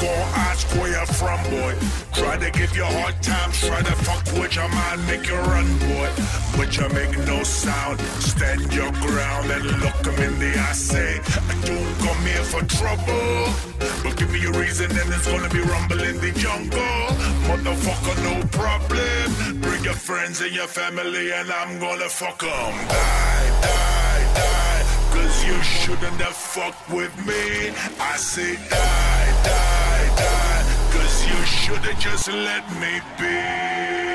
gon' ask where you're from, boy. Try to give you hard times, try to fuck with your mind, make you run, boy. But you make no sound. Stand your ground and look them in the eye. Say, I don't come here for trouble. But give me a reason, and it's gonna be rumble in the jungle. Motherfucker, no problem. Bring your friends and your family, and I'm gonna fuck them. Die, die, die. Cause you shouldn't have fucked with me. I say die, die, die. Cause you should've just let me be.